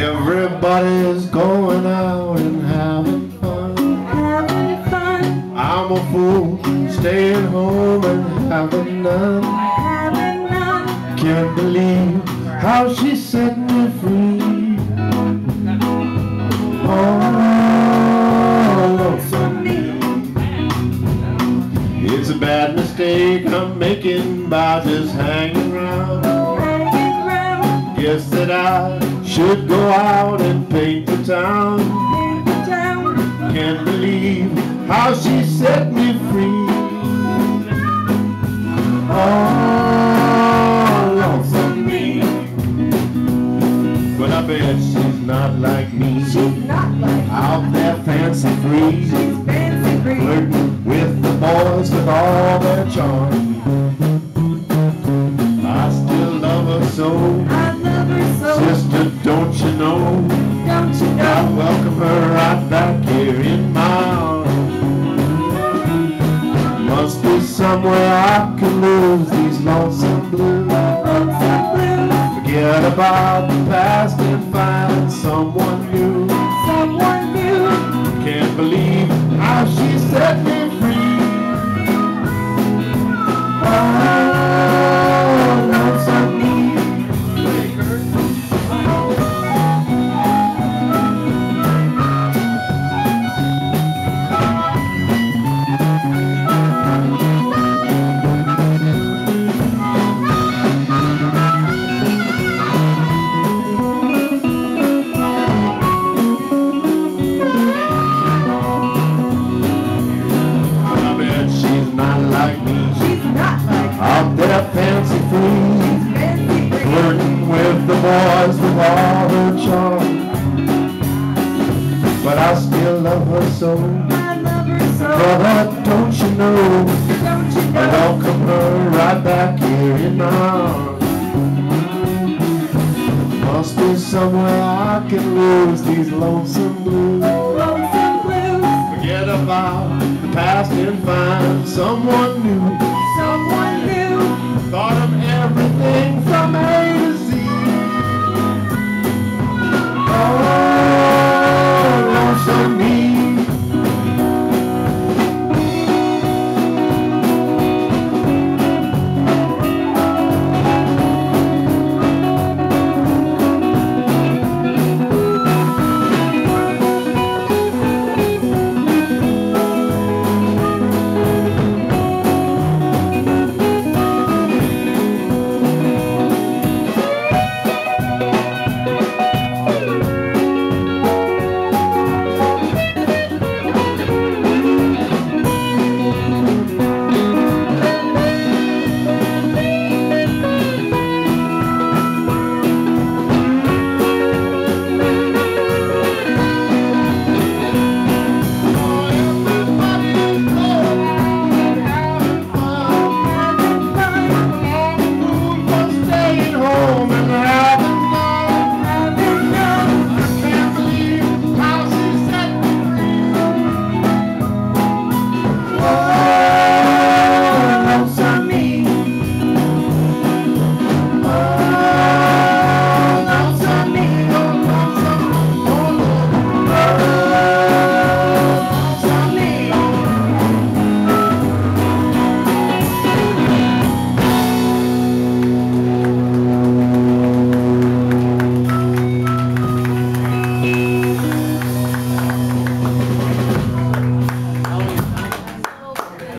Everybody's going out and having fun. Having fun, I'm a fool, staying home and having none. having none. Can't believe how she set me free. Oh, me, it's a bad mistake I'm making by just hanging around. hanging round, Guess that I should go out and paint the town. in the town. Can't believe how she set me free. Oh, for me. But I bet she's not like me. She's not like Out there fancy free. she's fancy free. Flirting with the boys with all their charm. Don't you know? don't you I know? welcome her right back here in my arms. Must be somewhere I can lose these lonesome blues. Forget about the past and find someone But I still love her so. I love her so, Brother, don't you know? don't you I'll come her right back here in my arms. Must be somewhere I can lose these lonesome blues. Lonesome blues, Forget about the past and find someone new. someone new. Thought of everything from